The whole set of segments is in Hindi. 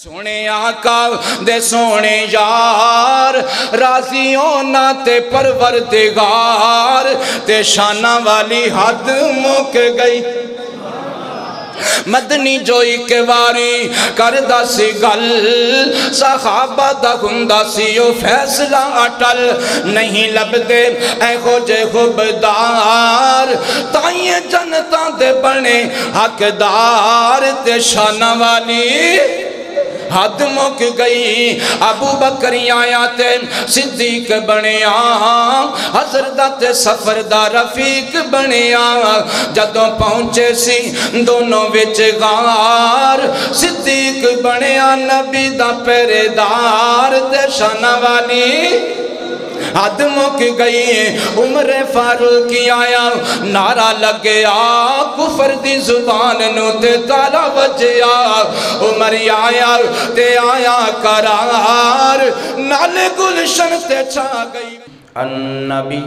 सोने आका दे सोने यार राज़ी होना ते परवरदिगार ते शाना वाली हद मुक गई मदनी जो एक बारी करदा सी गल सहाबा दा हुंदा सी ओ फैसला अटल नहीं लभदे एहो जे खुबदार ताइए जनता दे बने हकदार ते शाना वाली हद मुक गई। अबू बकर आया ते सिद्दीक बनया। हज़रत सफ़र दा रफीक बनया। जदों पहुँचे सी दोनों बिच गार। सिद्दीक बनया नबी दा पहरेदार ते वाली हद मुक गई उम्र फारूक आया नारा लगे कुफर दी ज़ुबान नु बजया। उमर आया ते आया करार नाल गुलशन ते छा गई। अन्नबी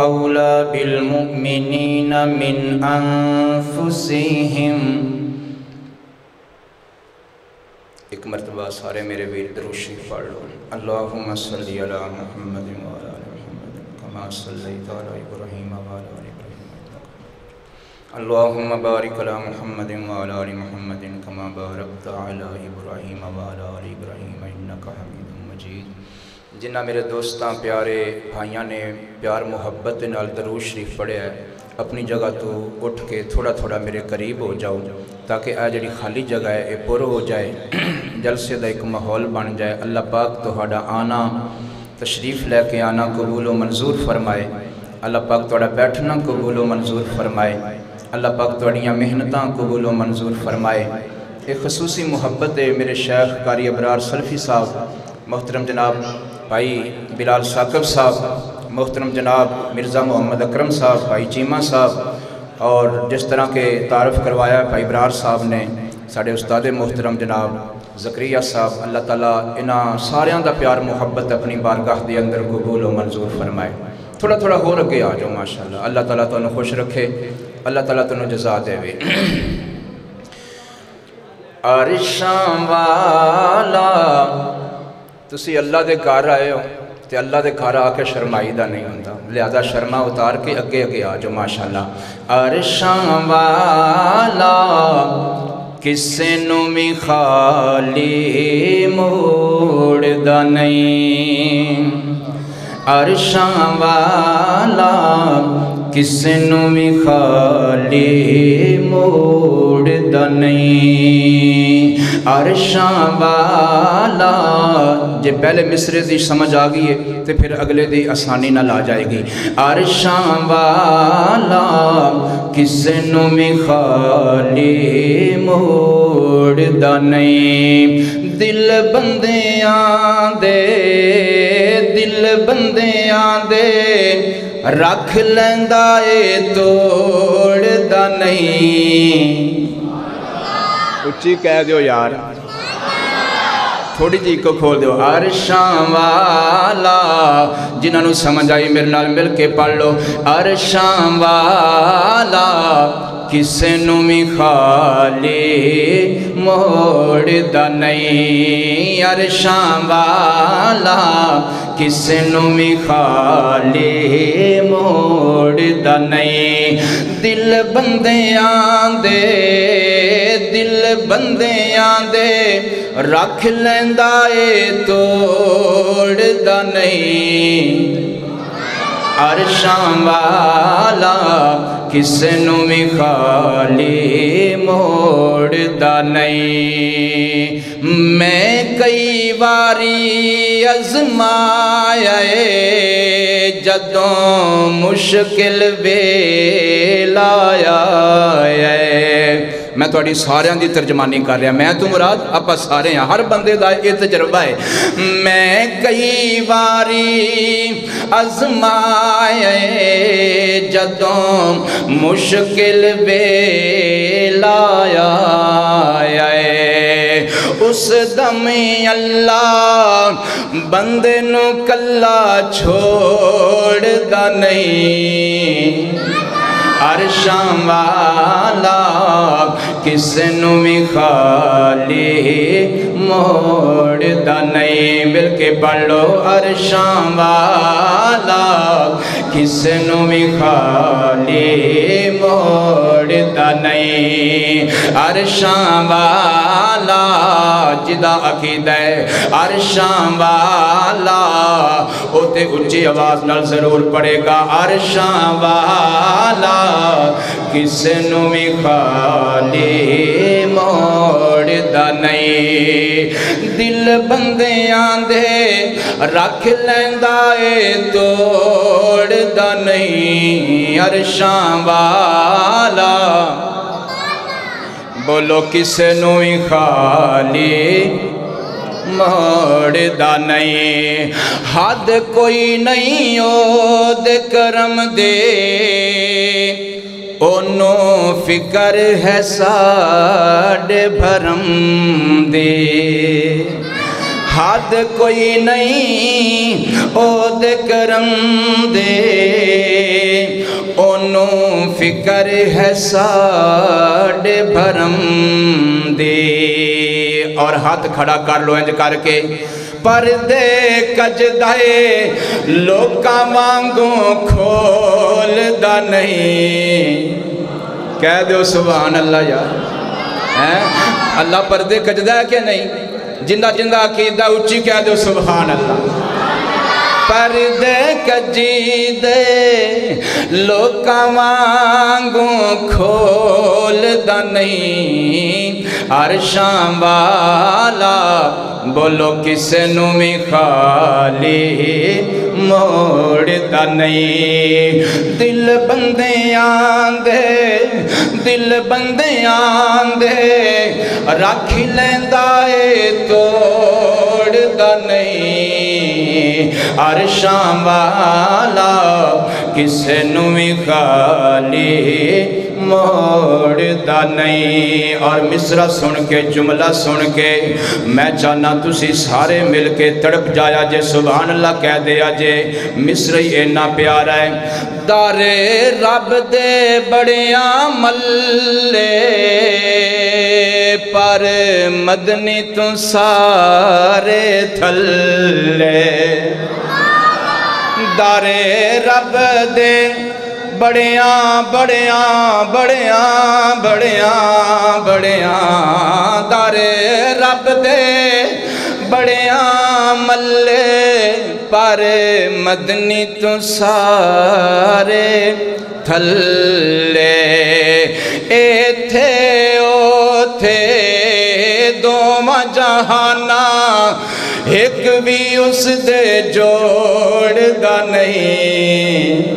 औला बिल मुमिनीन मिन एक मरतबा सारे मेरे वीर दरुशी पढ़ लो। अल्लाह महमद अला मुहम्मद व अला आलि मुहम्मद कमा सल्लैता अला इब्राहीम व अला आलि इब्राहीम अल्लाहुम्मा बारिक अला मुहम्मद व अला आलि मुहम्मद कमा बारकता अला इब्राहीम व अला आलि इब्राहीम इन्नका हमीदुम मजीद जिन्ना मेरे दोस्तां प्यारे भाइयों ने प्यार मुहब्बत के नाल दरूद शरीफ पढ़िया है अपनी जगह तो उठ के थोड़ा थोड़ा मेरे करीब हो जाओ ताकि आ जी खाली जगह है ये पुर हो जाए जलसे तशरीफ़ लैके आना कबूलो मंजूर फरमाए। अल्लाह पाक थोड़ा बैठना कबूलो मंजूर फरमाए। अल्लाह पाक थोड़िया मेहनत कबूलो मंजूर फरमाए। एक खसूसी मुहब्बत है मेरे शेख कारी अबरार सल्फी साहब, मोहतरम जनाब भाई बिलाल साकब साहब, मोहतरम जनाब मिर्ज़ा मोहम्मद अकरम साहब, भाई चीमा साहब और जिस तरह के तारफ़ करवाया भाई बरार साहब ने, साढ़े उस्ताद मोहतरम जनाब। जक्रिया साहब, अल्लाह ताला इन्हों का प्यार, मुहब्बत अपनी बारगाह के अंदर कबूल व मंजूर फरमाए। थोड़ा थोड़ा होर अगे आ जाओ, माशाल्लाह। अल्लाह ताला तुम खुश रखे, अल्लाह ताला तुम जजा देवे। अरशां अल्लाह के घर आए हो तो अल्लाह के घर आके शर्माई का नहीं होता लिहाजा शर्मा उतार के अगे अगे आ जाओ, माशाल्लाह। अरशां वाला किसे भी खाली मोड़दा नहीं? अरशां वाला किसे भी खाली मोड़दा नहीं अरशां वाला, जे पहले मिसरे की समझ आ गई है तो फिर अगले की आसानी नाल आ जाएगी। अरशां वाला किसे भी खाली मोड़दा नहीं दिल बंदियाँ दे दिल बंदियाँ दे रख लेंदा ए तोड़दा नहीं। उच्ची कह दो यार। थोड़ी जी को खोल दो अरशां वाला जिन्होंने समझ आई मेरे नाल मिल के पढ़ लो। अरशां वाला किसे भी खाली मोड़दा नहीं। अरशां वाला किसे भी खाली मोड़दा नहीं दिल बंदियाँ दे दिल बंदियाँ दे रख लेंदा ए तोड़दा नहीं अरशां वाला किसे भी खाली मोड़दा नहीं। मैं कई बारी अजमाया जदों मुश्किल वेलाया मैं थोड़ी सारिया की तर्जमानी कर रहा। मैं तू मुराद आप सारे हाँ हर बंदे का यह तजर्बा है मैं कई बारी अजमाए जदों मुश्किल वेलाया उस दम अल्लाह बंदे कला छोड़दा नहीं अरशां वाला किसनु मिखाली खाली मोड़दा नहीं मिल के पढ़ अरशां वाला। किसनू भी खाली मोड़दा नहीं अरशां वाला। जिदा अकीदा है अरशां वाला। उते उच्ची आवाज़ नाल ज़रूर पड़ेगा अरशां वाला। किसनू भी खाली मोड़दा नहीं। दिल बंदियाँ दे रख लैंदा ए तोड़दा नहीं। अरशां वाला। बोलो किसे ही खाली, मोड़दा नहीं। हद कोई नहीं ओद करम दे। ओनो फिकर है साडे भरम दे। हद कोई नहीं, ओद करम दे। ओनो फिकर है साडे भरम दे। और हाथ खड़ा कर लो इंज करके। परदे कजदाए लोका वांगू खोलद नहीं। कह दो सुबहान अल्लाह यार। है? अल्लाह पर कजद है कि नहीं? ज़िंदा ज़िंदा अकीदा उच्ची कह दो सुबहान अल्लाह परदे कजी दे लोका वांगू खोलदा नहीं अरशां वाला बोलो किसे नु भी खाली मोड़दा नहीं दिल बंदे आंदे, दिल बंदे आंदे, रख लेंदा ए तोड़दा नहीं अरशां वाला किसे नु भी खाली मोड़दा नहीं। और मिसरा सुन के, जुमला सुन के, मैं चाहना तुसी सारे मिल के तड़प जाया जे सुबहान अल्लाह कह दिया जे मिसर ही इन्ना प्यारा है। दारे रब दे बड़िया मल्ले। पर मदनी तू सारे थल्ले। दारे रब दे, बड़िया बड़िया बड़िया बड़िया बड़िया। दारे रब दे, बड़िया मल्ले, पर मदनी तो सारे थल्ले। एथे भी उस दे जोड़दा नहीं।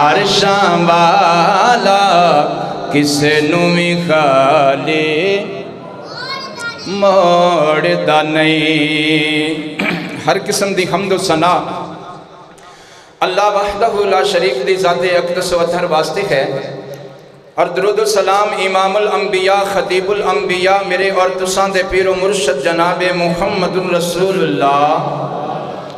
अरशां वाला किसे नु भी खाली मोड़दा नहीं। हर किस्म की हमद सना। अल्लाह वहदहु ला शरीक दी ज़ात अकदस वथर वास्ते है। और दरुद सलाम इमामुल अंबिया, खतीबुल अंबिया, मेरे और तुसां दे पीरो मुर्शद जनाब मुहम्मदुर रसूलुल्लाह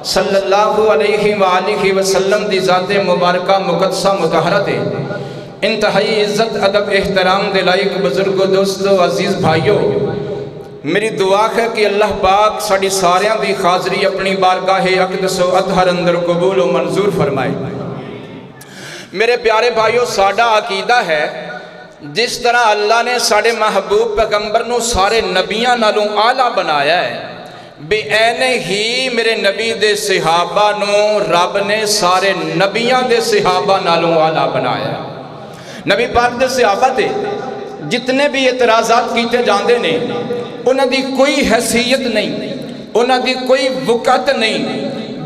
सल्लल्लाहु अलैहि वालिहि वसल्लम दी ज़ात मुबारका, मुकद्दसा, मुतहरत। इंतहाई इज़्ज़त, अदब, एहतराम दे लायक बुजुर्गो, दोस्तों, अज़ीज़ भाइयों, मेरी दुआ है कि अल्लाह पाक साड़ी सारियाँ दी हाज़री अपनी बारगाहे अकदसो अतहर अंदर कबूल मंजूर फरमाए। मेरे प्यारे भाइयों, साडा अकीदा है, जिस तरह अल्लाह ने साढ़े महबूब पैगंबर सारे नबिया नालों आला बनाया है बेऐन ही मेरे नबी दे सिहाबा रब ने सारे नबिया के सिहाबा नालों आला बनाया। नबी पाक के सिहाबा से जितने भी इतराजात किए जाते हैं उन्होंने कोई हैसीयत नहीं उन्होंने कोई वकत नहीं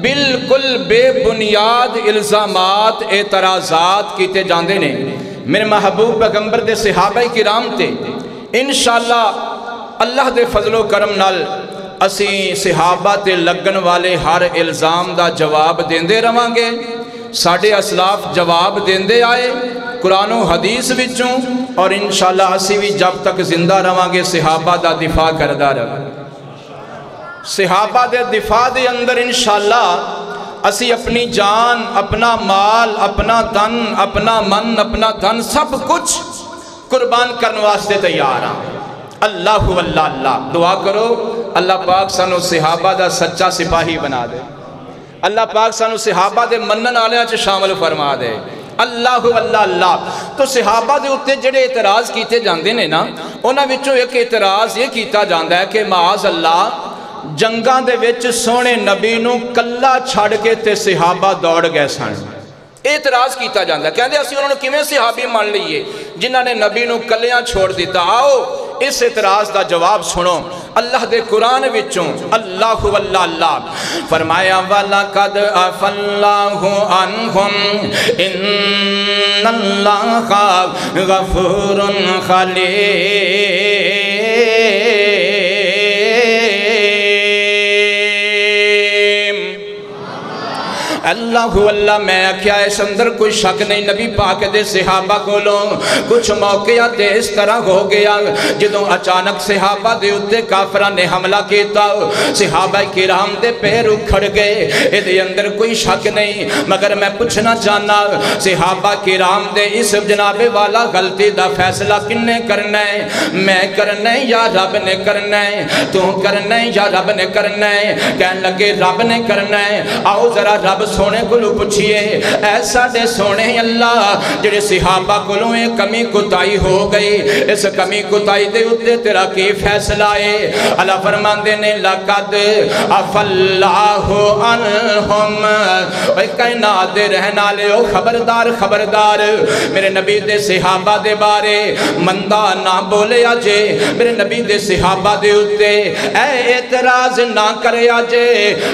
बिल्कुल बेबुनियाद इल्ज़ामात, एतराजात किए जाते हैं। मेरे महबूब पैगंबर के सिहाबा किराम ते इन शाला अल्लाह के फजलो करम नाल असी सिहाबा लगन वाले हर इल्ज़ाम का जवाब देंदे रवांगे। साढ़े असलाफ जवाब देंदे आए कुरानो हदीस विचों, और इन शाला असी भी जब तक ज़िंदा रवांगे, सिहाबा का दिफा करता रह सिहाबा के दिफा के अंदर इंशाल्लाह, असी अपनी जान, अपना माल, अपना तन अपना मन, अपना धन, सब कुछ कुर्बान करने वास्ते तैयार हाँ। अल्लाह अल्लाह अल्लाह। दुआ करो, अल्लाह पाक सानू सिहाबा का सच्चा सिपाही बना दे। अल्लाह पाक सानू सिहाबा के मनन वाले शामिल फरमा दे। अल्लाह अल्लाह अल्लाह। तो सिहाबा के उत्ते जेडे इतराज किए जाते हैं ना उन्होंने एक इतराज ये किया जाता है कि माज अल्लाह जंगा सोने नबी कला छड़ के ते सिहाबा दौड़ गए सन इतराज किया जाता कहते असं उन्होंने किमें सिहाबी मान लीए जिन्होंने नबी कलिया छोड़ दिता आओ इस इतराज का जवाब सुनो अल्लाह के कुरान अल्लाह अल्लाह फरमाया वाला कद गफूरुन खली अल्लाह अल्लाह, मैं आख्या, इस अंदर कोई शक नहीं, नबी पाक दे सिहाबा कुछ इस तरह हो गया जो अचानक के उत्ते ने हमला किया सिहाबा किराम दे पैर उखड़ गए ये अंदर कोई शक नहीं। मगर मैं पूछना चाहना, सिहाबा किराम दे इस जनाबे वाला गलती का फैसला किन्ने करना है? मैं करना है या रब ने करना है? तू करना है या रब ने करना है? कह लगे, रब ने करना है। आओ जरा रब सोने को पूछिए ऐसा दे सोने अल्लाह, जेडे सिहाबा को कमी कुताई हो गई, इस कमी कुताई के उत्ते तेरा की फैसला है अल्लाह फरमाते ने, लकद अफल्लाहु अनहुम। कायनात दे रहने वाले खबरदार खबरदार। मेरे नबी दे सिहाबा दे बारे मंदा ना बोले अजे। मेरे नबी दे सिहाबा दे उत्ते ए एतराज़ ना करे अजे।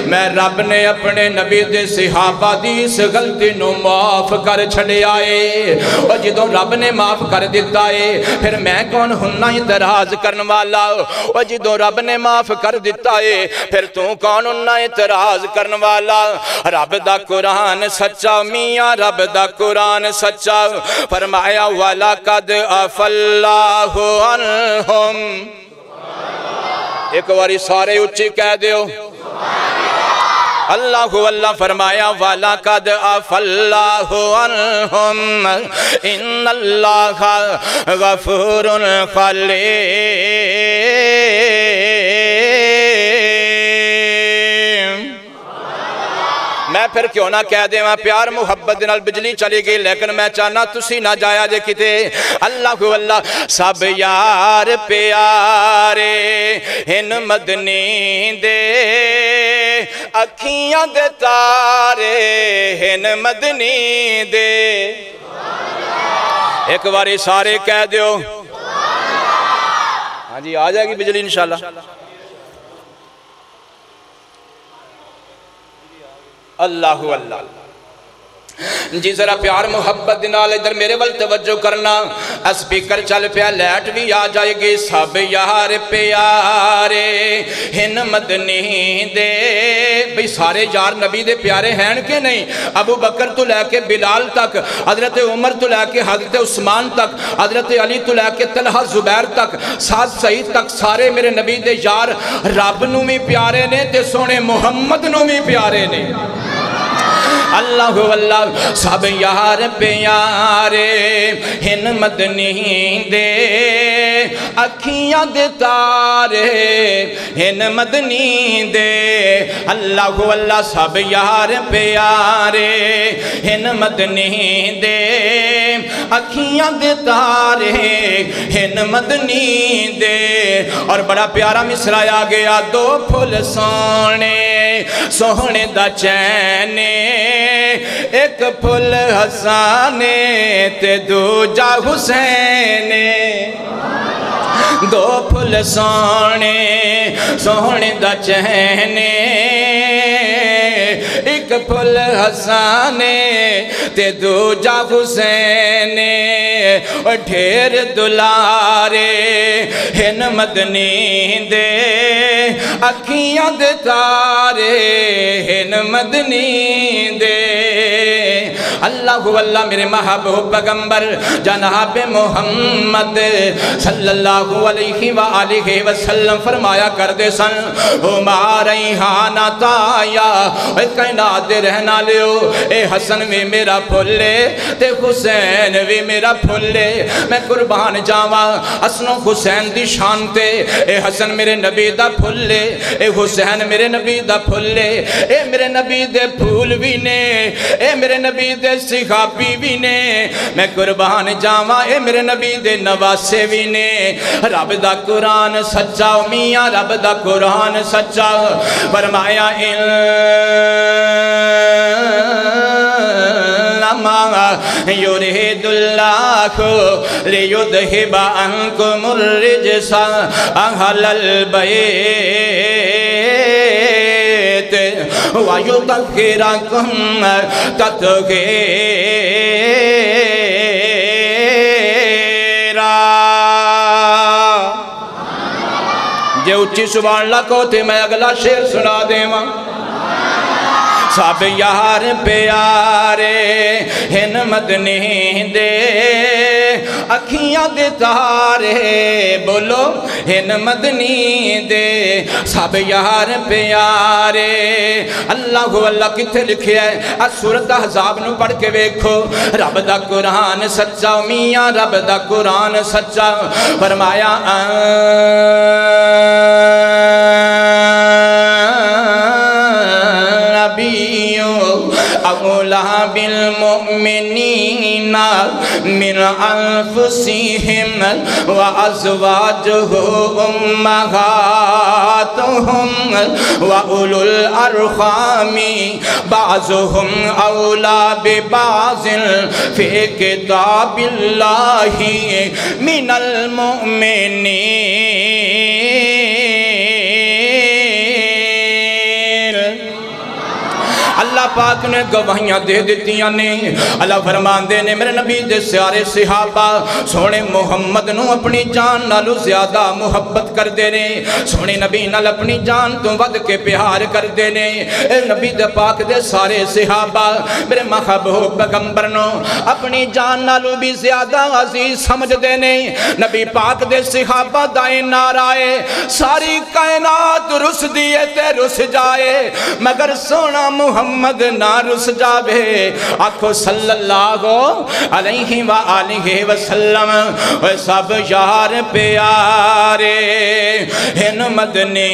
मैं रब ने अपने नबी दे सिहाबा सिहाबा की इस गलती माफ़ कर छड़िया है और जो रब ने माफ़ कर दिता है फिर मैं कौन हूँ इतराज करने वाला? और जो रब ने माफ़ कर दिता है फिर तू कौन हूँ इतराज करने वाला? रब का कुरान सच्चा, मियाँ रब का कुरान सच्चा। फरमाया, वाला कद अफल्ला एक बारी सारे उच्ची कह दो अल्लाह अल्लाह फरमाया वाला कद अफल्लाहु अनहुम इन्नल्लाह गफूरुन खली मैं फिर क्यों ना कह दे प्यार मुहब्बत बिजली चली गई, लेकिन मैं चाहना तुसी ना जाया जे किते। अल्लाह को अल्लाह, सब यार प्यारे, हिन मदनी दे, अखियाँ दे तारे, हिन मदनी दे। एक बारी सारे कह दो हाँ जी, आ जाएगी बिजली, इंशाल्लाह। अल्लाह अल्लाह। जी जरा प्यार मुहब्बत इधर मेरे वाल तवज्जो करना। स्पीकर चल पाया लैट भी आ जाएगी। सब यार प्यारे हिन मदनी दे। भाई सारे यार नबी दे प्यारे हैं कि नहीं? अबू बकर तो लैके बिलाल तक, हज़रत उमर तो लैके हज़रत उस्मान तक, हज़रत अली तो लैके तलहा जुबैर तक सात सईद तक सारे मेरे नबी दे यार, रब न भी प्यारे ने सोने मुहम्मद न भी प्यारे ने। अल्लाह अल्लाह, सब यार प्यारे, हिन मदनी दे अखियाँ दे तारे, हिन मदनी दे अल्लाह अल्लाह, सब यार प्यारे, हिन मदनी दे अखियाँ दे तारे, हिन मदनी दे और बड़ा प्यारा मिसराया गया, दो फुल सोने सोहने दा चैने एक फुल हसाने ते दूजा हुसैने। दो फुल सोने सोने द चहने। एक फुल हसाने ते दूजा हुसैने ढेर दुलारे हिन मदनी दे अखियां दे तारे हिन मदनी दे अल्लाह अल्लाह मेरे महबूब पैगंबर जनाब मोहम्मद सल्लल्लाहु अलैहि व वसल्लम फरमाया करदे सन ओ मारे हाना ताया दे रहना लियो ए हसन भी मेरा फुल्ले ते हुसैन भी मेरा फुल्ले मैं कुर्बान जावा हसनो हुसैन दी शान ते ए हसन मेरे नबी दा फुल्ले ए हुसैन मेरे नबी दा फुल्ले ए मेरे नबी दे फूल भी ने ए मेरे नबी दे सिखाबी भी ने मैं कुर्बान जावा ए मेरे नबी दे नवासे भी ने रब दा कुरान सच्चा, मियाँ, रब दा कुरान सच्चा। फरमाया युरिदुल्लाह लियुदहिब अंकुमुर रिजसा अहलल बैत। वयुतहिरकुम तत्गीरा जे उच्ची सुबान लको ते मैं अगला शेर सुना देवा। सब यार प्यारे, हिन मदनी दे अखियाँ दे तारे बोलो, हिन मदनी दे सब यार प्यारे, अल्लाह अल्लाह किथे लिखे है? आ सूरत हजाब नु पढ़ के वेखो। रब दा कुरान सच्चा, मियाँ रब दा कुरान सच्चा। फरमाया अगोला बिल मोमिनीना मिन अनफुसिहिम व अज़वाजुहु उम्महातुहुम व उलुल अरहामी बाज़ुहुम औला बिबाज़िल फ़ी किताबिल्लाहि मिनल मुमिनीन अल्लाह पाक ने गवाहियाँ दे दित्तियाँ ने। अल्लाह फरमांदे ने, मेरे नबी दे सारे सिहाबा, सोने मुहम्मद नु अपनी जान नालों ज़्यादा मुहब्बत करते ने। सोने नबी नाल अपनी जान तो वध के प्यार करते ने। नबी दे पाक दे सारे सिहाबा, मेरे महबूब पैगंबर नु अपनी जान नालों भी ज़्यादा अज़ीज़ समझते ने। नबी पाक दे सिहाबा दाए नाराए सारी कायनात रुस दिए ते रुस जाए। मगर सोना मुहम्मद ना रुस जावे आखो सल्लल्लाहु अलैहि व आलिहि वसल्लम सब यार प्यारे हिन मदनी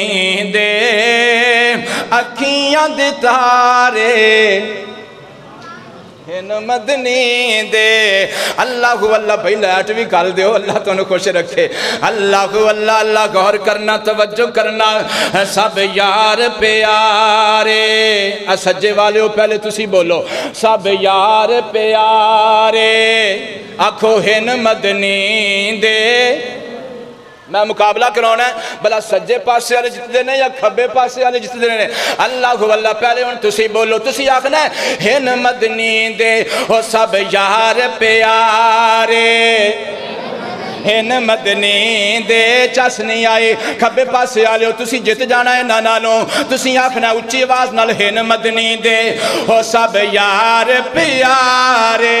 दे अखियाँ दे तारे लैट भी अल्लाह गौर करना, तवज्जो करना। सब यार प्यारे वाले पहले तुसी बोलो। सब यार प्यारे, आखो हिन मदनी दे। मैं मुकाबला कराना है। भला सज्जे पासे जितते ने या खब्बे पासे जितते ने अल्लाह अल्लाह पहले हूँ तुसी बोलो, तुसी आखना हिन मदनी दे, ओ सब यार प्यारे। हिन मदनी दे, चस नहीं आए खब्बे पासे वाले हो, तुसी जित जाना है ना। नालों तुसी आखना उच्ची आवाज़ नाल, हिन मदनी दे सब यार प्यारे।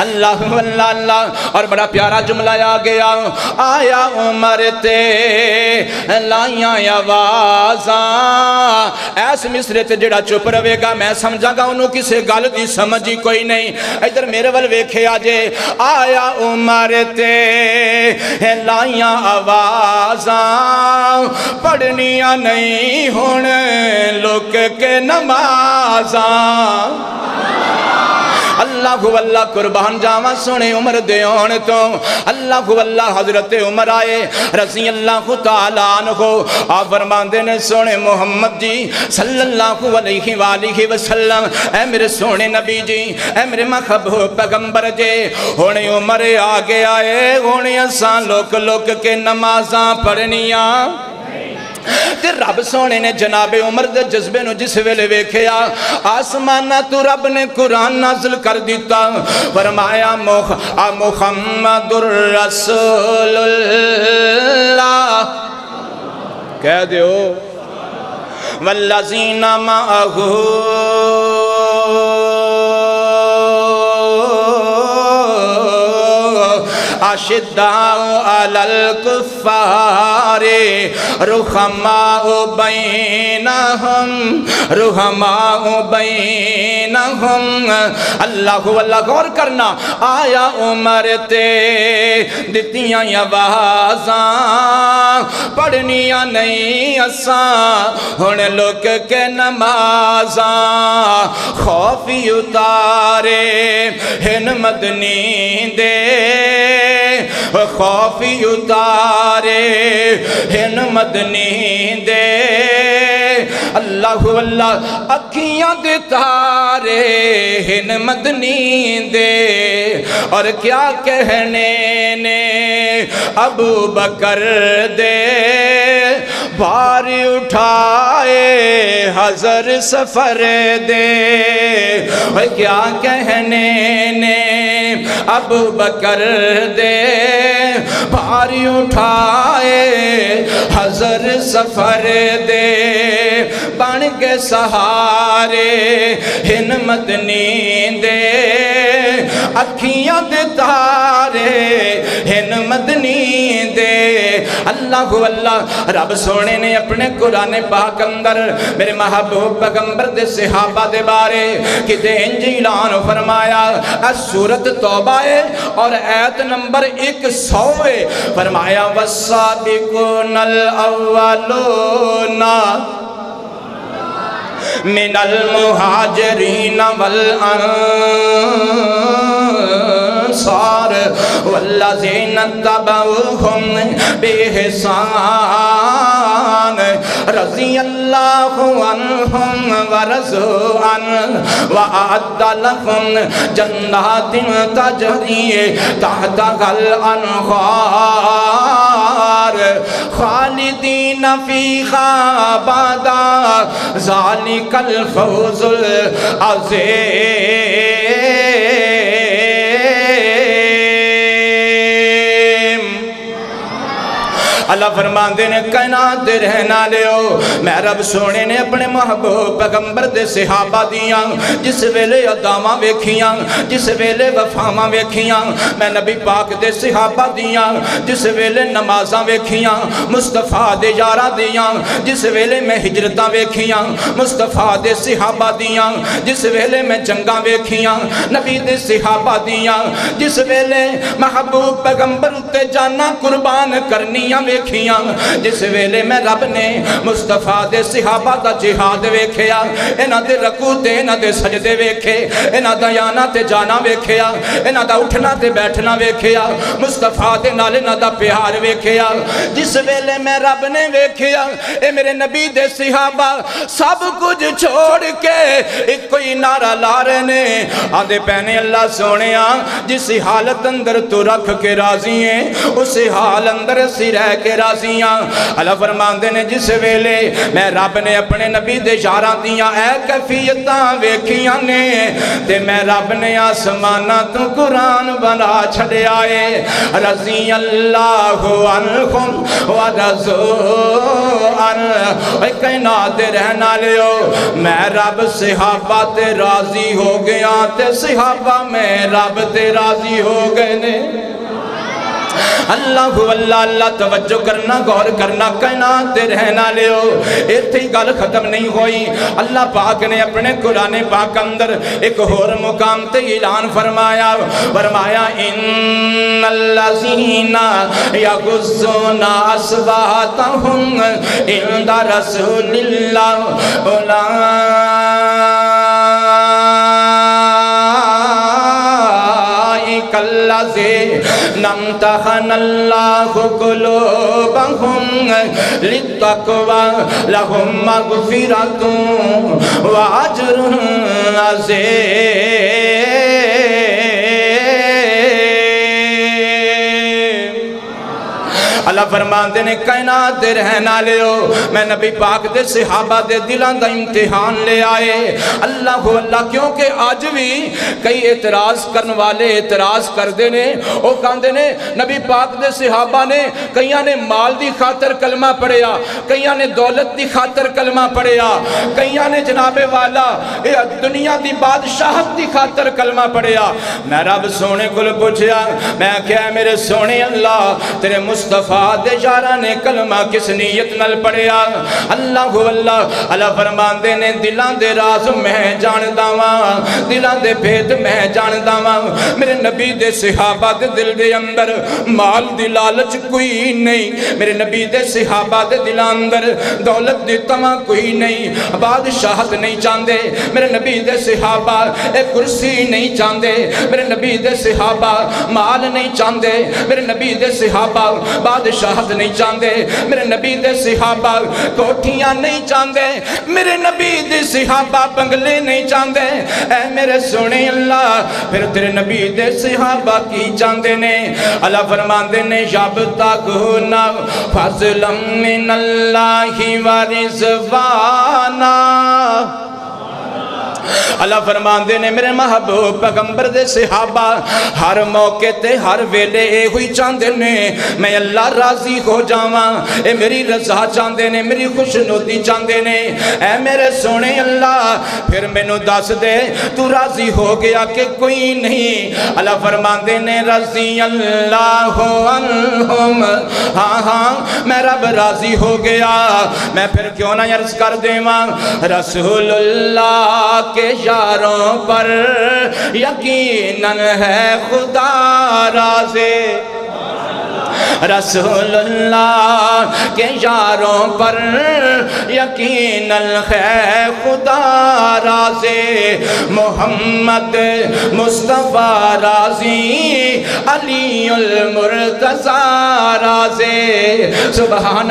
अल्लाह अल्लाह और बड़ा प्यारा जुमला आ गया। आया उमर ते, लाइया आवाजा। ऐस मिसरे ते जेड़ा चुप रहेगा मैं समझागा उन्होंने किसी गल की समझ ही कोई नहीं। इधर मेरे वाल वेखे जे आया उमर ते, लाइया आवाजा। पढ़निया नहीं हुन, लोक के नमाजा। अल्लाह अल्लाह कुर्बान जावा, सोने उम्र दे आने तो। अल्लाह अल्लाह हज़रत उमर आए रसी अल्लाह तालान को आप फरमाते ने, सोने मोहम्मद जी, सल्लल्लाहु अलैहि वालिहि वसल्लम। ए मेरे सोने नबी जी ए मेरे महबूब पैगंबर जे। हुने उमर आ गया है हुने असा लोक लोक के नमाजा पढ़निया। रब सोने ने जनाबे उमर के जज्बे जिस वेले वेख्या आसमाना तू रब ने कुरान नाजिल कर दिता फरमाया, मुख, आ मुहम्मदुर कह दो वल्लजीना माहू अशिद्दाउल कुफ़ारे रुहमाउ बैनहुम रुहमाउ बैनहुम अल्लाह अल्लाह गौर करना आया उमर ते दित्तियाँ आवाज़ां पढ़निया नहीं असा हुन लोक के नमाजा खौफी उतारे हिन मदनी दे खौफी उतारे हिन मदनी दे अल्लाह अल्लाह, अखियाँ दे तारे हिन मदनी दे और क्या कहने ने, अबू बकर दे, भार उठाए, हजर सफ़र दे। और क्या कहने ने अब बकर दे। भारी उठाए हजर सफ़र दे। बन के सहारे हिन मदनी दे अखियाँ दे तारे, हिन मदनी दे अल्लाह अल्लाह, रब सोने ने अपने कुरान पाक अंदर, मेरे महबूब पैगंबर दे सहाबा दे बारे, किते इंज ऐलान फरमाया सूरत तौबा है और ऐत नंबर एक सौ है। फरमाया वसा बिकुनल अव्वलूना, मिनल मुहाजरीन वल अंसार वल्लज़ीन तबऊहुम बिहसान। रज़ी अल्लाहु अन्हुम व रज़ू अन व अअद्द लहुम जन्नातिन तजरी तहतहल अनहार। खालिदीन फीहा बादा, जालिकल फौजुल अज़ीम। अल्लाह फरमाते ने कैनात रहना लियो मैं रब सोने ने अपने महबूब पैगंबर दे सिहाबा दिया, जिस वेले अदावा वेखिया, जिस वेले वफावा वेखिया, मैं नबी पाक दे सिहाबा दिया, जिस वेले नमाजा वेखिया, मुस्तफ़ा दे यारा दिया, जिस वेले मैं हिजरत वेखिया, मुस्तफ़ा दे सिहाबा दिया, जिस वेले मैं जंगा वेखिया, नबी दे सिहाबा दिया, जिस वेले महबूब पैगंबर उत्ते जाना कुर्बान करनिया वेखिया जिस वेले मैं रब ने मुस्तफ़ा दे सिहाबा का जिहाद वेख्या इन्हों के रकू ते इन्हों के सजदे वेखे इन्हों का आना ते जाना वेख्या इन्हों का उठना ते बैठना वेख्या मुस्तफ़ा दे नाल इन्हों का प्यार वेख्या जिस वेले मैं रब ने वेख्या ये मेरे नबी दे सिहाबा सब कुछ छोड़ के एक ही नारा ला रहे ने आंदे पैने अल्लाह सोने जिस हालत अंदर तू रख के राज़ी है उस हाल अंदर असी रह के राज़ी हाँ अल्लाह फरमाते ने जिस वेले मैं रब ने अपने नबी दे यारा दियाँ ऐ कैफियत वेखिया ने ते मैं रब ने आसमाना तू कुरान बना छड़िया है रज़ी अल्लाह कहना ते रहना लियो मैं रब सिहाबा ते राज़ी हो गया ते सिहाबा मैं रब ते राज़ी हो गए ने अल्लाह अल्लाह तवज्जो करना, गौर करना, कहना ते रहना लियो इतने ही गल खत्म नहीं हुई। अल्लाह पाक ने अपने कुरान पाक अंदर एक होर मुकाम ते ऐलान फरमाया। फरमाया इन अल्लाजीना यगुज़ुना अस्वातहुम इंदा रसूलिल्लाह उला कल्लाजे नम तहनल्लाहु कुलूबहुम लितकवा लहुम मगफिरतु व अजरुन अज़ीम अल्लाह फरमाते ने, कायनात दे रहने वाले हो मैं नबी पाक दे सहाबा दे दिलों का इम्तिहान ले आए। अल्लाह को अल्लाह, क्योंकि अज भी कई एतराज़ करने वाले एतराज़ करते ने वो कहते ने, नबी पाक दे सहाबा ने कई ने माल की खातर कलमा पढ़िया कई ने दौलत की खातर कलमा पढ़िया कई ने जनाबे वाला दुनिया की बादशाहत की खातर कलमा पढ़िया। मैं रब सोने को पूछया, मैं क्या मेरे सोने अल्लाह, तेरे मुस्तफ़ा दे यारा के के लालच कोई नहीं। मेरे नबी दे सिहाबा दे दिल अंदर दौलत दी तमा कोई नहीं। बादशाहत नहीं चाहते मेरे नबी दे सिहाबा एक कुर्सी नहीं चाहते मेरे नबी दे सिहाबा, माल नहीं चाहते मेरे नबी दे सिहाबा बादशाहत नहीं चाहते। मेरे नबी दे सिहाबा कोठियाँ नहीं चाहते। मेरे नबी दे सिहाबा बंगले नहीं चाहते। ऐ मेरे सोने अल्लाह, फिर तेरे नबी दे सिहाबा की चाहते ने? अल्लाह फरमाते ने जब तक हो ना, फजलम मिनल्लाहि वारिजवाना अल्लाह फरमाते ने, मेरे महबूब पैगंबर दे सिहाबा, हर मौके ते हर वेले ये चाहते ने, मैं अल्लाह राज़ी हो जावा। ए मेरी रजा चाहते ने, मेरी खुशनुदी चाहते ने। ए मेरे सोने अल्लाह, फिर मैनू दस दे, तू राज़ी हो गया कि कोई नहीं? अल्लाह फरमाते ने, राज़ी अल्लाह हाँ हाँ मैं रब राज़ी हो गया। मैं फिर क्यों ना अर्ज़ कर देवा? रसूल के यारों पर यकीनन है खुदा राजे। रसूलुल्लाह के यारों पर यकीन है खुदा राजे मोहम्मद मुस्तफ़ा राज़ी, अलीउल मुर्तज़ा राजे।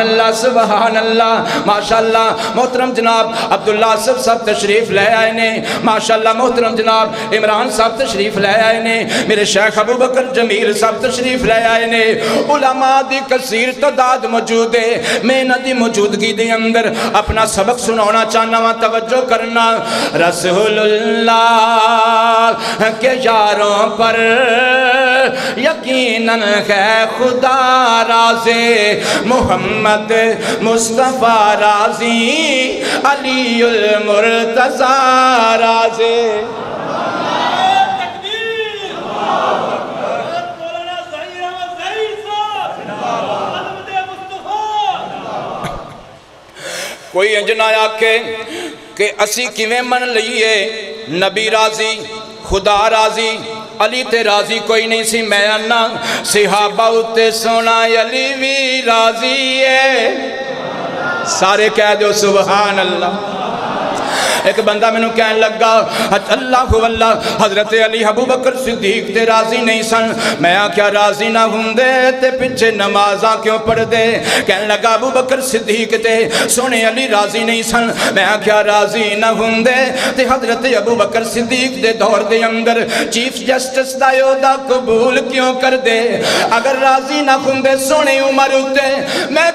अल्लाह सुबहान अल्लाह माशाल्लाह, मोहतरम जनाब अब्दुल्ला सब सब तशरीफ़ ले आए ने। माशाल्लाह, मोहतरम जनाब इमरान साहब तशरीफ़ ले आए ने। मेरे शेख अबू बकर जमील साहब तशरीफ़ ले आए ने। कसीर मौजूद है। की मौजूदगी के अंदर अपना सबक सुना चाहना वा, तवज्जो करना। के यारों पर यकीन है, खुदा राजे मोहम्मद मुस्तफ़ा राज़ी अलीउल मुर्तज़ा राजे। कोई इंज ना आखे कि असी कि मन लीए नबी राज़ी, खुदा राज़ी, अली ते राज़ी कोई नहीं सी। मैं आना, सिहाबा उत्ते सोना, अली भी राज़ी है। सारे कह दो सुबहान अल्लाह। एक बंदा मैंने कह लगा अल्लाह अल्लाह, हज़रत अली हबू बकर सिद्दीक ते राज़ी नहीं सन। मैं आख्या, राज़ी ना होंगे ते पिछे नमाजा क्यों पढ़ते कह लगा, अबू बकर सिद्दीक ते सोने अली राज़ी नहीं सन। मैं आख्या, राज़ी ना होंगे ते हज़रत अबू बकर सिद्दीक दे दौर दे अंदर चीफ जस्टिस का योदा कबूल क्यों कर दे अगर राज़ी ना होंगे सोने उमर उत्ते मैं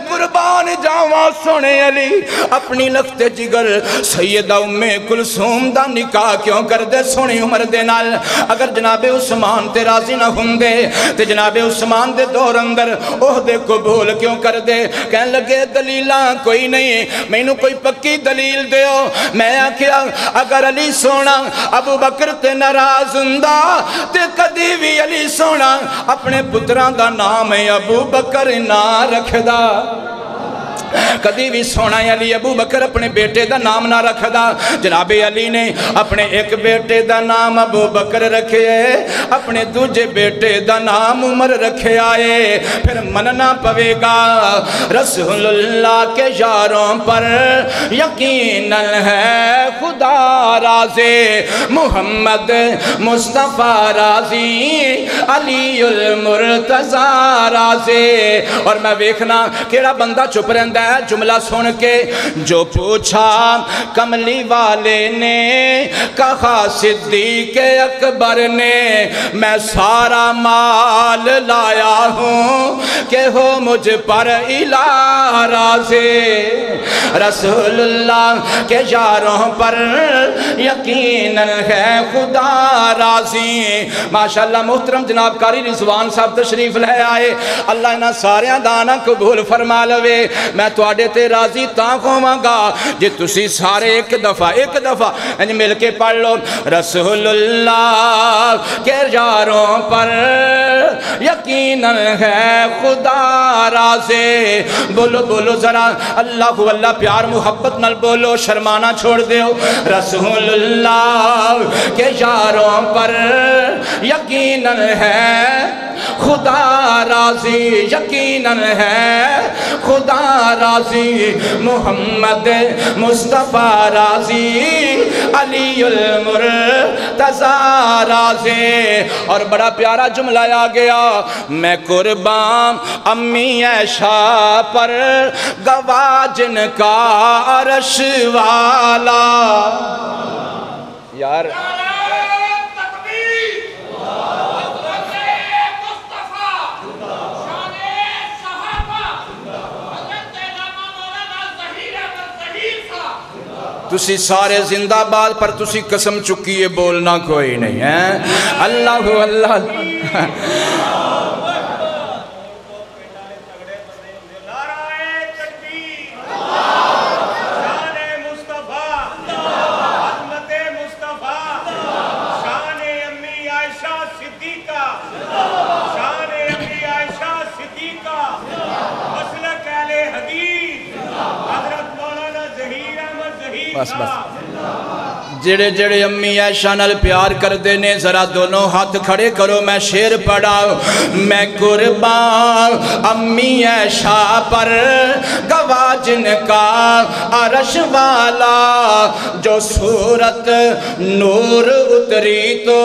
जावा सोने अली। अपनी लखते जिगर सैयदा उम्मे कुलसूम का निकाह क्यों कर दे सोनी उम्र दे नाल? अगर जनाबे उस्मान ते राज़ी ना होंगे ते जनाबे उस्मान दे दौर अंदर ओहदे कबूल क्यों कर दे कह लगे, दलील कोई नहीं, मैनू कोई पक्की दलील दो मैं आख्या, अगर अली सोना अबू बकर ते नाराज़ हुंदा, ते कदी भी अली सोना अपने पुत्रां दा नाम है अबू बकर ना रखदा। कदी भी सोना अली अबू बकर अपने बेटे का नाम ना रखदा। जनाबे अली ने अपने एक बेटे का नाम अबू बकर रखे, अपने दूजे बेटे का नाम उमर रखे आए। फिर मनना पवेगा, रसूलुल्लाह के यारों पर यकीन है खुदा राजे। मोहम्मद मुस्तफ़ा राज़ी अली मुर्तजा राजे। और मैं वेखना, केड़ा बंदा चुप रहा है जुमला सुन के जो पूछा कमली वाले ने कहा सिद्दीक अकबर ने मैं सारा माल लाया हूँ के हो मुझ पर इलारा से रसूलुल्लाह के यारों पर यकीन है खुदा राज़ी माशाल्लाह मोहतरम जनाब कारी रिजवान साहब तशरीफ़ ले आए अल्लाह इन्होंने सारिया दाना कबूल फरमा लवे मैं थोड़े ते राज़ी ता होवगा जे तुसी सारे एक दफ़ा एक दफ़ा इंज मिल के पढ़ लो रसूलुल्लाह के यारों पर यकीन है खुदा राजे बोलो बोलो जरा अल्लाह अल्लाह प्यार मुहब्बत न बोलो शर्माना छोड़ दो रसूलुल्लाह के यारों पर यकीन है खुदा राज़ी यकीन है। खुदा राज़ी मोहम्मद मुस्तफ़ा राज़ी अलीमुर्तजा राजे। और बड़ा प्यारा जुमला आ गया, मैं कुर्बान अम्मी ऐशा पर गवाजन का अरश वाला। यार तुसी सारे जिंदाबाद पर तुसी कसम चुकी है बोलना कोई नहीं है? अल्लाह अल्लाह। बस बस। जेड़े जेड़े अम्मी ऐशा नाल प्यार करते ने, जरा दोनों हाथ खड़े करो, मैं शेर पढ़ा मैं कुर्बान, अम्मी ऐशा पर गवाजन जिनका अरश वाला, जो सूरत नूर उतरी तो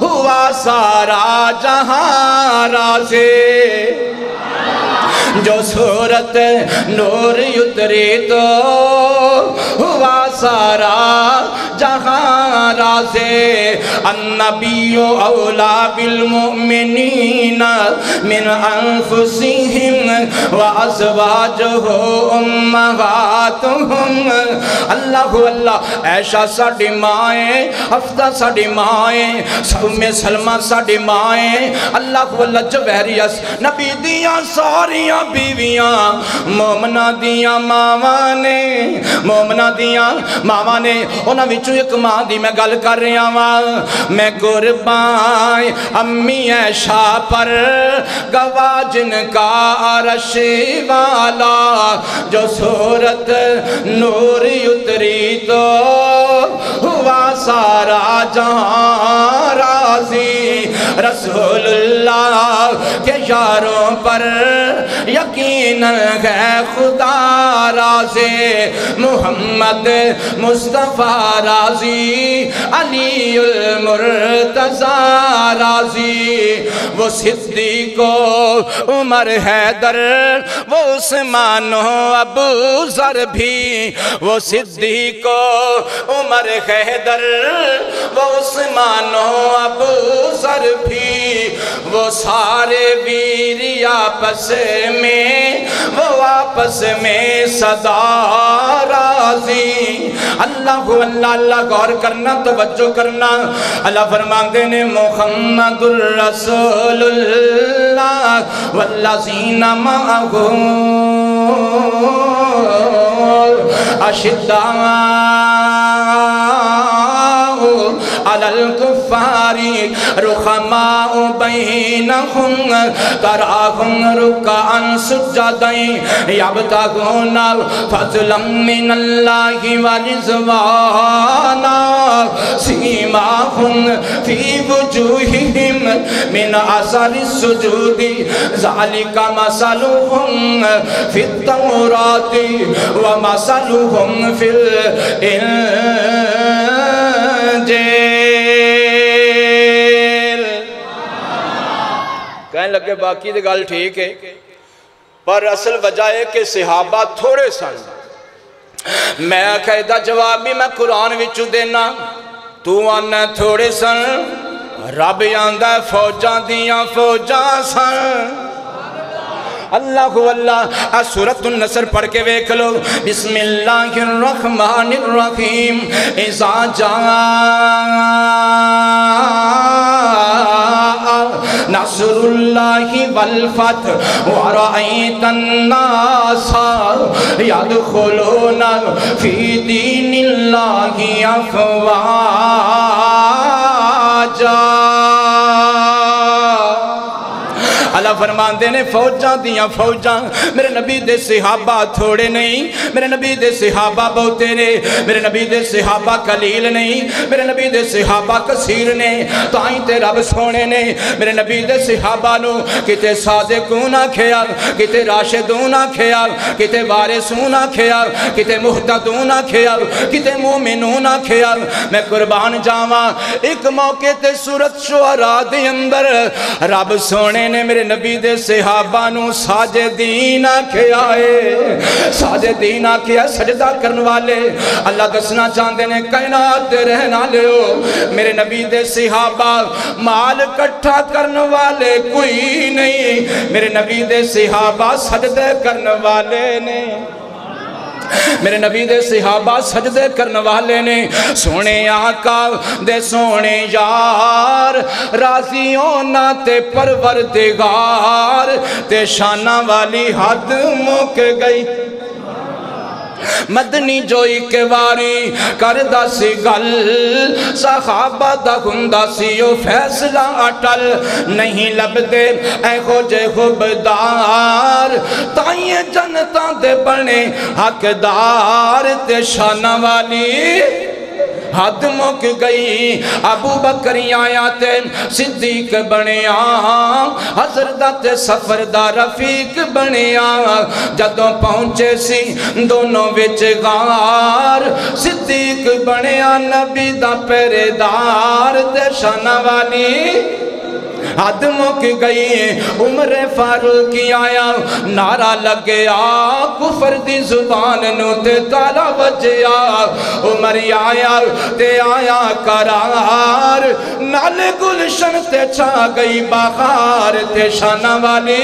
हुआ सारा जहाँ राजे। जो सूरत नूर उतरी तो हुआ सारा जहाँ राजे अन्नबियो औला बिल मुमिनीना मिन अनफुसिहिम व अज़वाजुहु उम्महातुहुम। अल्लाह अल्लाह, ऐशा साडी माए है हफ़्ता साडी माँ है उम्मे सलमा साडी माए। है अल्लाह अल्लाह जवहरियस नबी दियाँ सारियाँ बीवियाँ, मोमना दियाँ मावा ने, मोमना दियाँ मावा ने विचों एक माँ दी मैं गल कर रहा वा। मैं कुर्बान अम्मी ऐशा पर गवाजन का अरश वाला, जो सूरत नूर उतरी तो हुआ सारा जहाँ राज़ी। के यारों पर यकीन है खुदा राजे, मोहम्मद मुस्तफ़ा राज़ी, अलीउल मुर्तजा वो सिद्दीको उमर हैदर, वो उस्मान अबू जर भी। वो सिद्दीको उमर हैदर, वो उस्मान अबू जर भी। वो सारे वीर आपस में, वो आपस में सदा राज़ी। अल्लाह अल्लाह अल्लाह गौर करना, तवज्जो करना। अल्लाह फरमाते ने रसूलुल्लाह, वल्लजीना माहू। अशिद्दा। अलल कुफारी रुखमा बैनहुम तराहुम रुकअन सुजदाई यबतगुना फज़लन मिनल्लाहि व रिज़वाना सीमाहुम फ़ी वजूहिहिम मिन असरि सुजूदी ज़ालिका मसलुहुम फित तौराती व मसलुहुम फिल इंजील कहने लगे, बाकी गल ठीक है, पर असल वजह है कि सिहाबा थोड़े सन। मैं कहता जवाब भी मैं कुरान विचू देना। तू आना थोड़े सन, रब आंदा फौजा दिया फौजा सन। अल्लाह अल्लाह सूरत नसर पढ़ के वेख लो। बिस्मिल्लाहिर्रहमानिर्रहीम। इज़ा जा नसरुल्लाहि वल फत व रअयतन नासा यदखुलूना फ़ी दीनिल्लाहि अफवाजा। फरमाते ने, फौजा दिया फौजा। मेरे नबी दे सिहाबा थोड़े नहीं। मेरे नबी दे सिहाबा बहुते ने। मेरे नबी दे सिहाबा कलील नहीं। मेरे नबी दे सिहाबा कसीर ने। ताई ते रब सोने ने। मेरे नबी दे सिहाबा नु किते सादिकू ना खेया किते राशिदू ना खेया किते वारिसू ना खेया किते मुहतदू ना खेया किते मोमिनू ना खेया मैं कुर्बान जावा। एक मौके ते सूरत शुअरा दे अंदर रब सोने ने मेरे नबी दे सहाबा साजे दीन आख्या है साजे दीन आख्या सजदा करने वाले। अल्लाह दसना चाहते ने कैनात रहना लियो मेरे नबी दे सहाबा माल इकट्ठा करने वाले कोई नहीं। मेरे नबी दे सहाबा सजदे करने वाले ने। मेरे नबी दे सिहाबा सजदे करने वाले ने, सोने आका दे सोने यार, राज़ी होना ते परवर दिगार ते शाना वाली हद मुक गई। मदनी जो एक बारी कर दस गल, सहाबा दा हुंदा सी ओ फैसला अटल। नहीं लभदे एहो जे खुबदार ताइए जनता दे बने हकदार ते शाना वाली। हद मुक गई अबू बकरी आया ते सिद्दीक बनया हज़रत ते सफ़र दा रफीक बनया जदों पहुँचे सी दोनों विच गार सिद्दीक बनया नबी दा पहरेदार ते शाना वाली हद मुक गई उम्र फारूक आया, नारा लगे आ कुफर दी ज़ुबान ते ताला बजया। उमर आया, ते आया करार, नाल गुलशन ते छा गई बहार ते शाना वाली।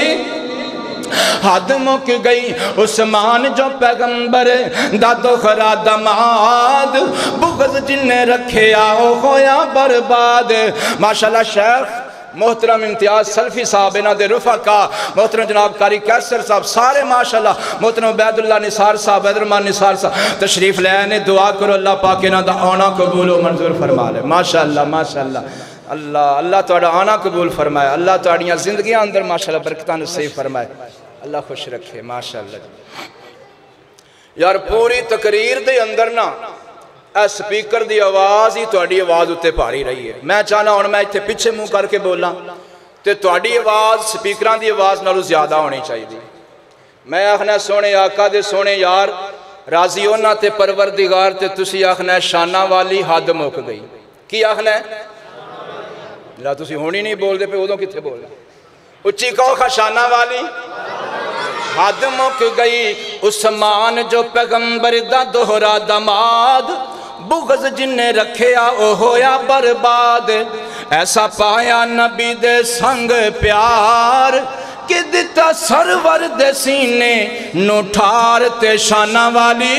हद मुक गई, उस्मान जो पैगंबर दा दोखरा दमाद बुगज जिन्हें रखे आओ होया बर्बाद। माशाल्लाह शेख मोहतरम इम्तियाज़ सल्फी साहब, इन्हों के रुफा का मोहतरम जनाब कारी कैसर साहब, सारे माशाला मोहतरम बैदुल्ला निसार साहब बैदरमान निसार साहब, तशरीफ़ लैने, दुआ करो, अल्लाह पाक इन्हों का आना कबूल मंजूर फरमा ले। माशा माशा अल्लाह अल्लाह थोड़ा आना कबूल फरमाए। अल्लाह थोड़िया ज़िंदगी अंदर माशा बरकत नसीब फरमाए। अल्लाह खुश रखे माशा यार, पूरी तकरीर के अंदर ना स्पीकर की आवाज़ ही थोड़ी आवाज़ उत्ते भारी रही है। मैं चाहना हूँ मैं इतने पिछे मुँह करके बोला तो थोड़ी आवाज़, स्पीकर की आवाज़ नालों ज़्यादा होनी चाहिए मैं आखना सोने आका दे सोने यार, राज़ी उन्होंने परवर दिगार आखना, शाना वाली हद मुक गई। की आखना? तुसी हूँ ही नहीं बोलते उदों कितने बोलना? उच्ची कहो खाशाना वाली हद मुक गई उस्मान जो पैगंबर दोहरा दमाद बुगज जिन्ने रखिया ओ होया बर्बाद। ऐसा पाया नबी दे संग प्यार। कि दिता सरवर दे सीने, नुठार ते शाना वाली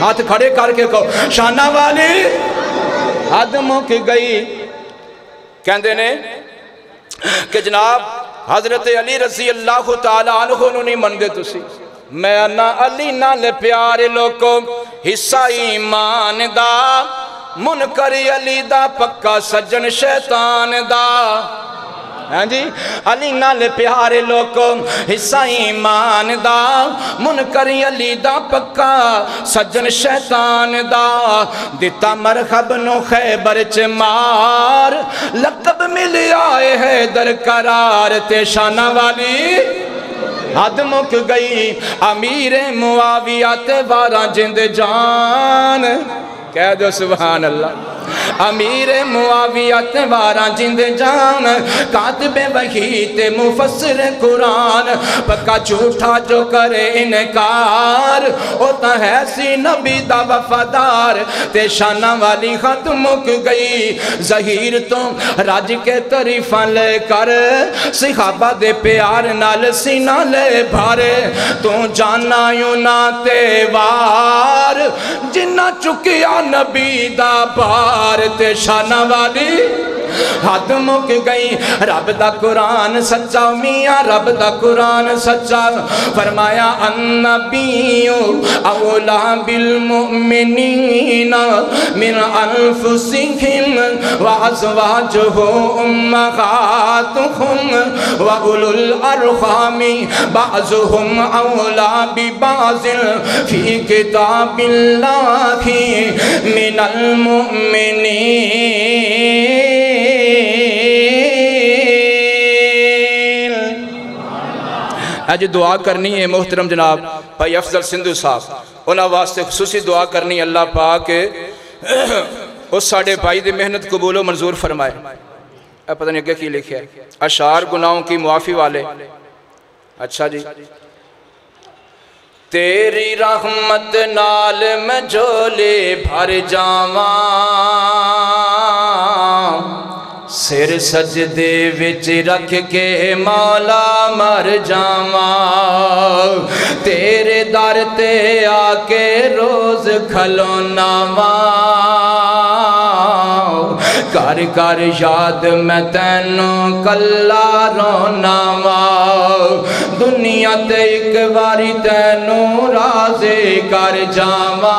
हाथ खड़े करके कहो शाना वाली हद मुक गई। कहते ने, कि जनाब, हज़रत अली रसी अल्लाह तु नहीं मनते तुसी। मैं आना अली नाल प्यारे लोको हिस्सा ईमान दा। मुनकर अली दा पक्का सज्जन शैतान दा। हाँ जी, अली नाल प्यारे लोको हिस्सा ईमान दा। मुनकर अली दा पक्का सज्जन शैतान दा। दिता मरहब नो खैबर च मार, लकब मिल आए है दरकरार ते शाना वाली हद मुक गई। अमीर मुआविया ते बारह जिंद जान। कह दो सुबहान अल्लाह। अमीर मुआवियत वारा जिंद जान, कातबे वही ते मुफसर कुरान। पक्का झूठा जो करे इनकार, ओ तो है सी नबी दा वफादार। ते शाना वाली खत मुक गई, जहीर तो रज के तरीफा ले कर। सिखाबा दे प्यार नाल सीना ले भारे। तू जाना यू ना ते वार, जिन्ना चुकिया नबी दा भार ते शाना वाली हद मुक गई, रब दा कुरान सच्चा, मियाँ रब दा कुरान सच्चा। फरमाया, अन्नबियो अवला बिल मुमिनीना मिन अनफुसिहिम व अज़वाजुहु उम्महातुहुम व उलुल अरहामी बाज़ुहुम अवला बिबाज़िल फ़ी किताबिल्लाहि मिनल मुमिनीन। अज दुआ करनी है मोहतरम जनाब, भाई अफजल सिंधु साहब। उन्होंने वास्ते खसूसी दुआ करनी अल्लाह पाक। उस साढ़े भाई की मेहनत कबूलो मंजूर फरमाए। पता नहीं अगे की लिखे अशार गुनाहों की मुआफ़ी वाले। अच्छा जी। तेरी रहमत नाल मैं झोले भर जावा। सिर सजदे विच रख के मौला मर जावा। तेरे दर ते आके रोज खलोना वा कर कर याद मैं तेनू कला रोना वा दुनिया ते एक बारी तेनू राजे कर जावा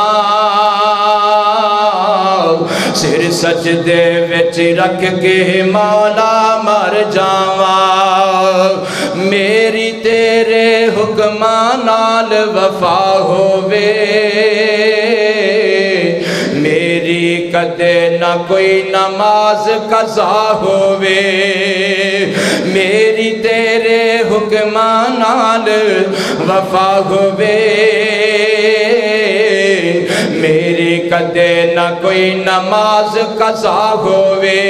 सिर सजदे विच रख के मौला मर जावा मेरी तेरे हुक्मा नाल वफा होवे कदे न कोई नमाज़ कजा होवे। मेरी तेरे हुक्मा नाल वफा होवे। मेरी कदे न कोई नमाज़ कजा होवे।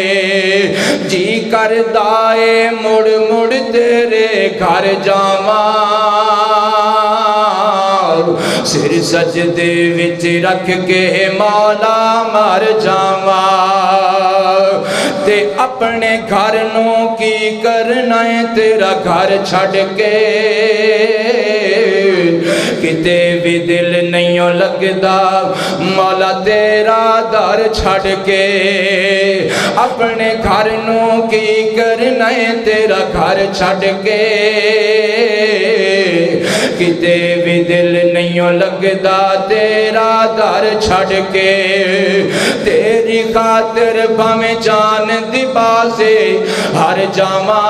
जी कर दाए मुड़ मुड़ तेरे घर जावा। सिर सजदे विच रख के मौला मर जावा। ते अपने घर नो की करना है तेरा घर छड़ के। किते भी दिल नहीं लगदा, मौला तेरा दर छड़ के। अपने घर नो की करना है तेरा घर छड़ के। किते भी दिल नहीं लगता तेरा दर छड़ के तेरी खातिर भाਵੇਂ जान दी बाजे, हर जावा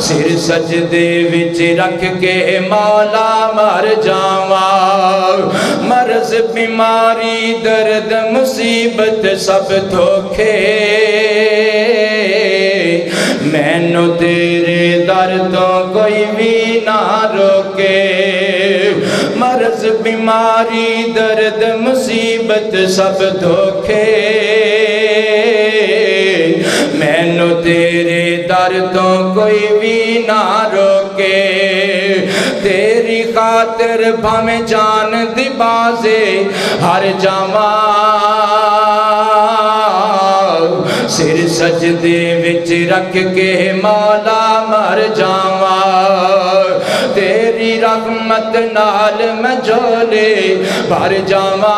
सिर सजदे विच रख के मौला मर जावा। मरज बीमारी, दर्द, मुसीबत सब धोखे। मैनू तेरे दर तो बीमारी, दर्द, मुसीबत, सब धोखे। मैनू तेरे दर तो कोई भी ना रोके। तेरी खातिर भाਵੇਂ जान दिबाजे हर जावा सिर सजदे विच रख के मौला मर जावा। रहमत नाल मैं झोले, भर जावा।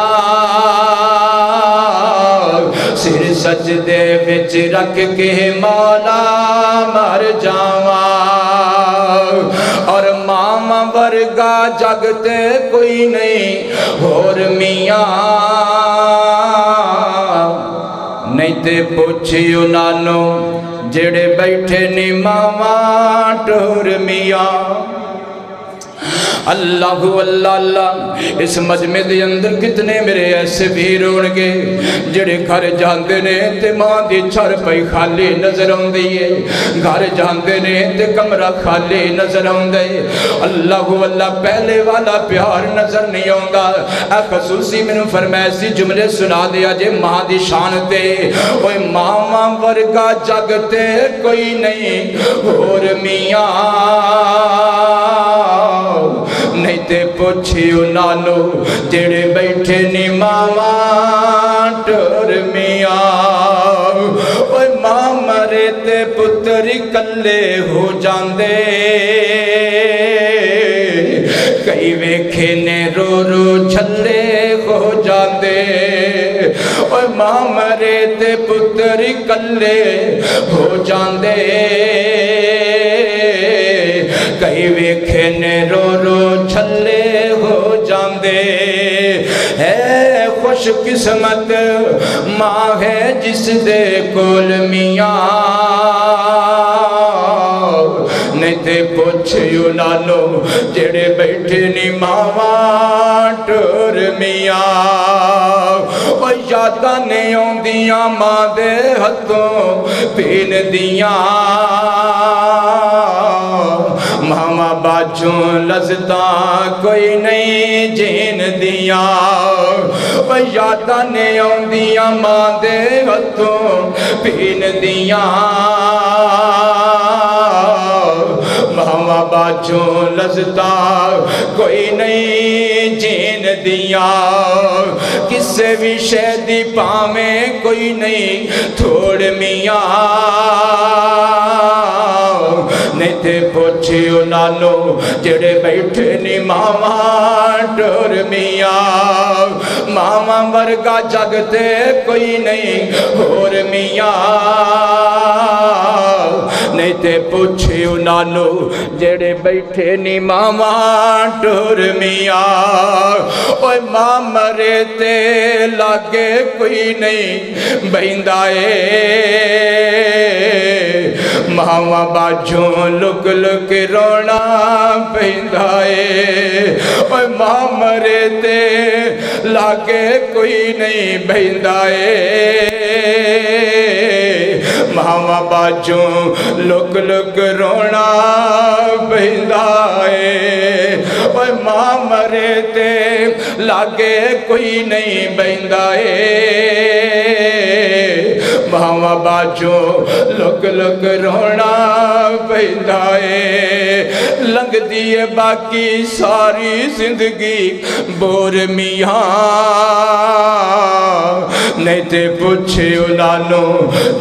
सिर सजदे विच रख के मौला, मर जावा। और मामा वर्गा जगते कोई नहीं, होर मिया। नहीं ते पुछी उन्होंने जेड़े बैठे नी मावा टोर मियाँ। अल्लाह अल्लाह अल्लाह इस मजमे के अंदर कितने मेरे ऐसे वीर होंगे जेड़े घर जाते ने ते माँ की छर पई खाली नज़र आती है घर जाते ने कमरा खाली नज़र आंदे अल्लाह अल्लाह, पहले वाला प्यार नज़र नहीं आता खसूसी मैंने फरमैसी जुमले सुना दिया जे माँ की शान ते। मावा वर्गा जगते कोई नहीं, होर मिया। नहीं ते पुछियो नालो जेड़े बैठे नी मावा टोर मिया। माँ ते पुत्र कले हो जाते कई वेखे ने रो रो छले हो जाते माँ मरे ते पुत्र कले हो जाते है खुश किस्मत माँ है जिस दे कोल मियाँ नहीं ते पुछो नालो जेड़े बैठे नी मावा टोर मिया याद ने आदिया माँ दे हथों पीन दिया मामा बाजू लजता, कोई नहीं जीन दिया। याद ने आदिया माँ दे हथों पीन दिया। मावा बाजू लजता, कोई नहीं जीन दिया। किसे विषय दी पावे कोई नहीं थोड़ मिया। नहीं थे पुछियो नालो जेड़े बैठे नी मावा डोर मिया कोई नहीं नहीं ते पुछियो नालो जेड़े बैठे नी मावा टुर मिया। ओए माँ मरे ते लागे कोई नहीं बहिंदा मावा बाजू लुक लुक रोना पैदा ओए माँ मरे ते लागे कोई नहीं बहिंदा मावा बाजू लुक लुक रोना पैदा है माँ मरे ते लागे कोई मावा बाजू, लुक लुक रोना पैदा है। लंघदी है बाकी सारी ज़िंदगी, बोर मिया। नहीं ते पुछे उनानो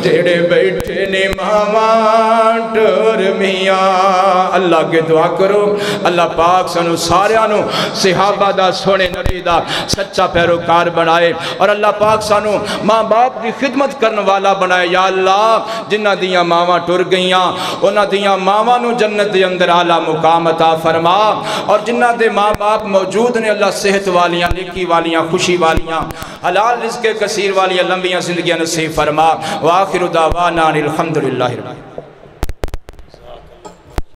जेड़े बैठे ने मावा टोर मिया। अल्लाह के दुआ करो, अल्लाह पाक सानू सारिया सिहाबा दा, सोने नबी दा सच्चा पैरोकार बनाए। और अल्लाह पाक सानू माँ बाप की खिदमत करने वाला बनाए या अल्लाह, जिन्हों दियाँ मावा टुर गई उन्होंने दियाँ मावा जन्नत के अंदर आला मुकाम अता फरमा। और जिन्हों के माँ बाप मौजूद ने अल्लाह सेहत वालिया, नेकी वाली खुशी वाली हलाल रिस्के कसीर वालिया लंबिया ज़िंदगी नसीब फरमा। वाखिर दावा नान अलहमदुल्ला